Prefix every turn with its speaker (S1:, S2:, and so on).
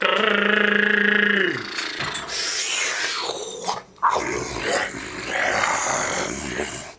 S1: Grrrr. Amen.